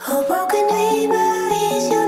A broken dreamer is your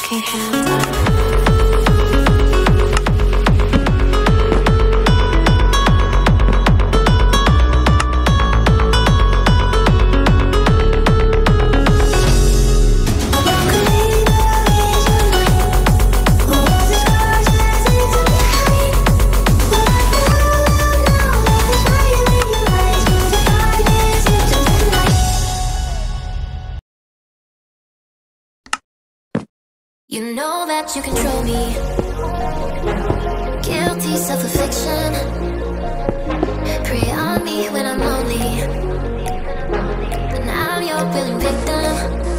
fucking hands up. You know that you control me. Guilty self affliction. Prey on me when I'm lonely. And I'm your willing victim.